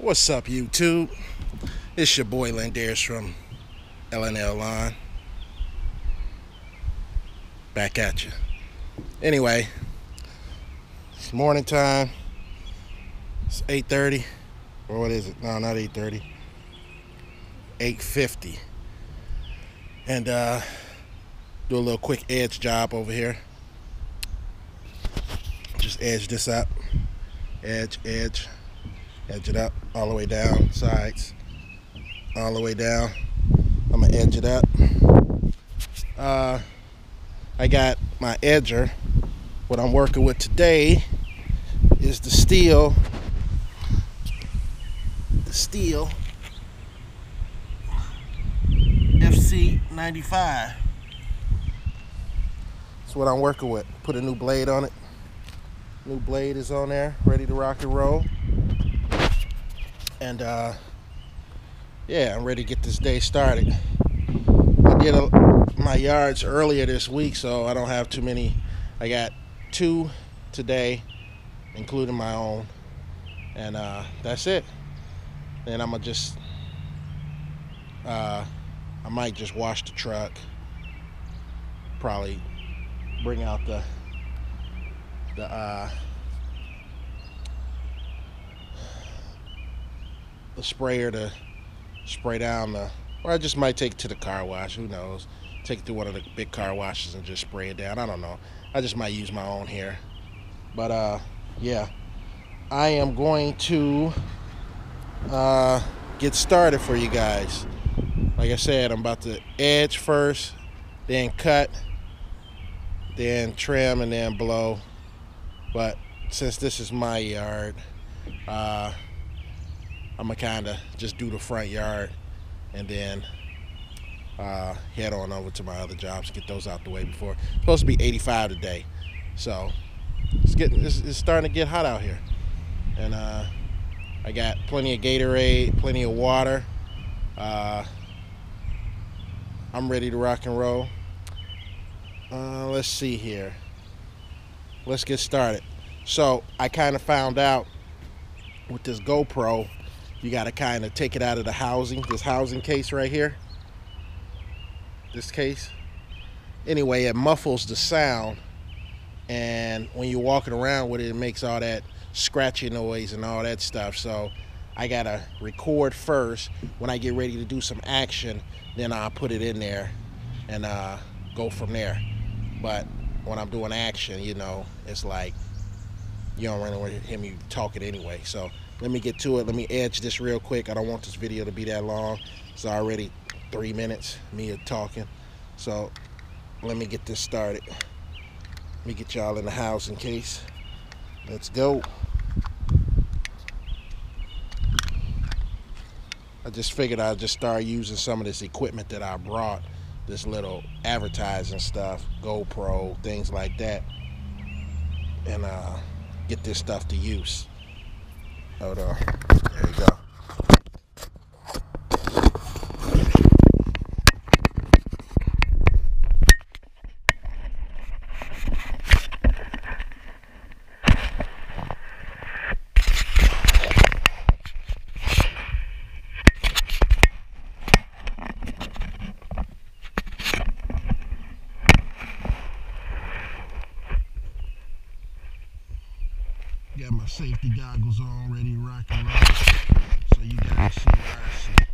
What's up, YouTube? It's your boy Landaris from L&L Lawn. Back at you. Anyway, it's morning time. It's 8.30. Or what is it? No, not 8.30. 8.50. And uh, do a little quick edge job over here. Just edge this up. Edge, edge edge it up all the way down sides all the way down. I'm gonna edge it up. Uh, I got my edger. What I'm working with today is the steel, the Stihl FC95 that's what I'm working with. Put a new blade on it. New blade is on there ready to rock and roll and uh, yeah, I'm ready to get this day started. I did a, my yards earlier this week, so I don't have too many. I got two today, including my own, and uh, that's it. Then I'm gonna just, uh, I might just wash the truck. Probably bring out the the uh, the sprayer to spray down the, or I just might take it to the car wash. Who knows? Take it to one of the big car washes and just spray it down. I don't know. I just might use my own here. But uh, yeah, I am going to uh, get started for you guys. Like I said, I'm about to edge first, then cut, then trim, and then blow. But since this is my yard, uh, I'm gonna kind of just do the front yard and then uh, head on over to my other jobs, get those out the way before. It's supposed to be 85 today, so it's getting it's, it's starting to get hot out here, and uh, I got plenty of Gatorade, plenty of water. Uh, I'm ready to rock and roll. Uh, let's see here. Let's get started. So I kind of found out with this GoPro you got to kind of take it out of the housing, this housing case right here. This case. Anyway, it muffles the sound. And when you're walking around with it, it makes all that scratchy noise and all that stuff. So I got to record first. When I get ready to do some action, then I'll put it in there and uh, go from there. But when I'm doing action, you know, it's like you don't really want to hear me talking anyway. So let me get to it. Let me edge this real quick. I don't want this video to be that long. It's already three minutes, me talking. So let me get this started. Let me get y'all in the house in case. Let's go. I just figured I'd just start using some of this equipment that I brought. This little advertising stuff, GoPro, things like that. And uh, get this stuff to use. Hold on. There you go. Got my safety goggles on, ready to rock and. So you guys see what I see.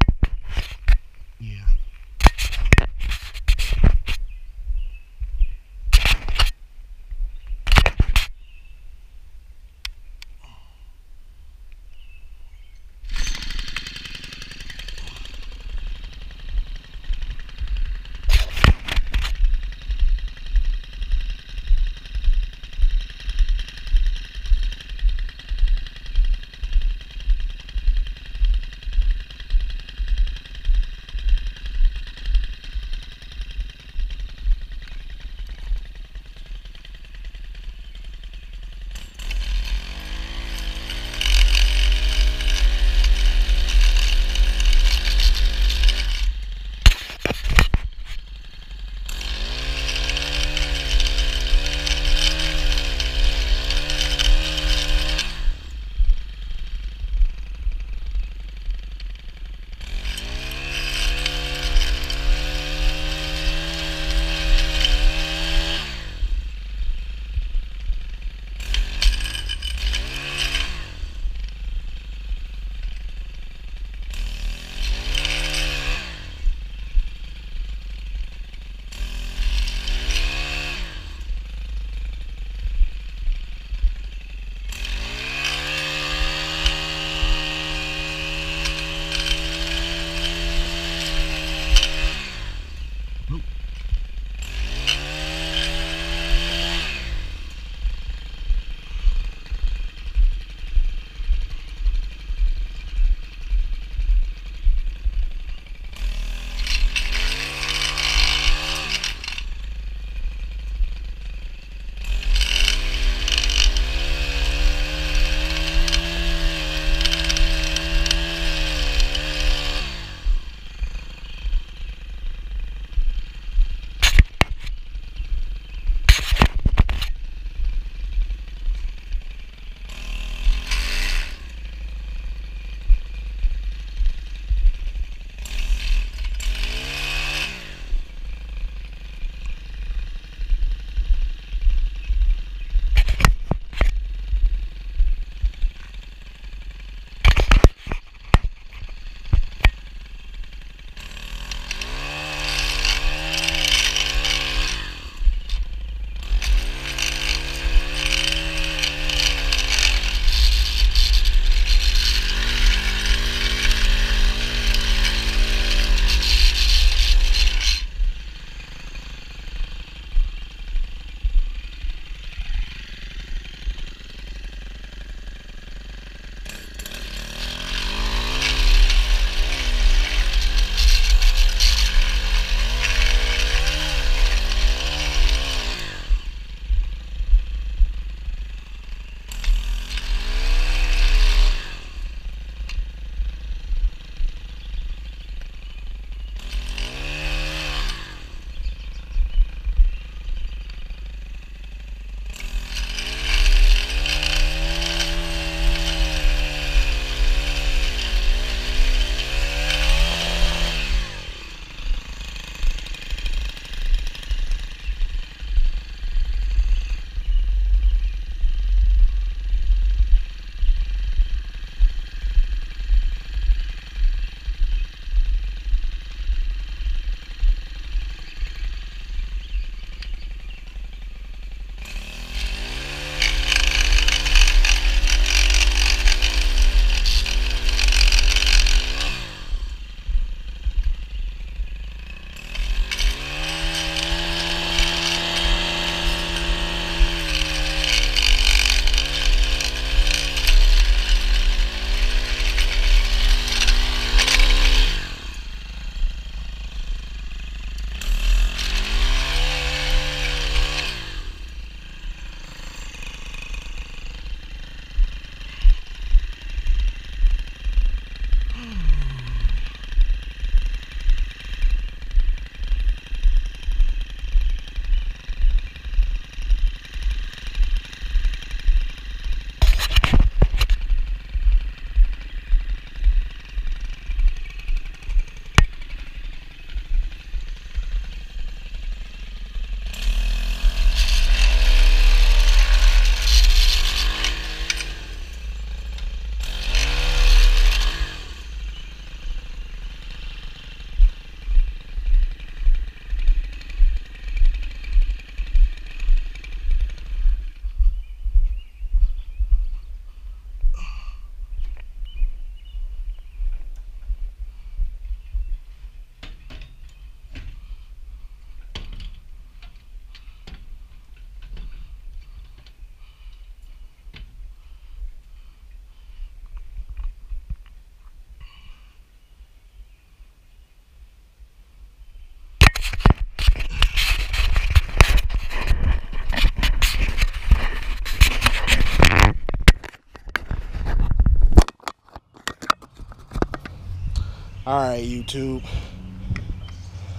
All right, YouTube.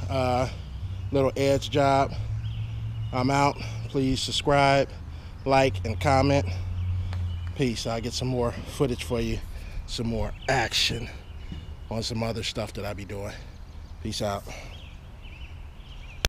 Uh, little edge job. I'm out. Please subscribe, like, and comment. Peace. I'll get some more footage for you, some more action on some other stuff that I be doing. Peace out.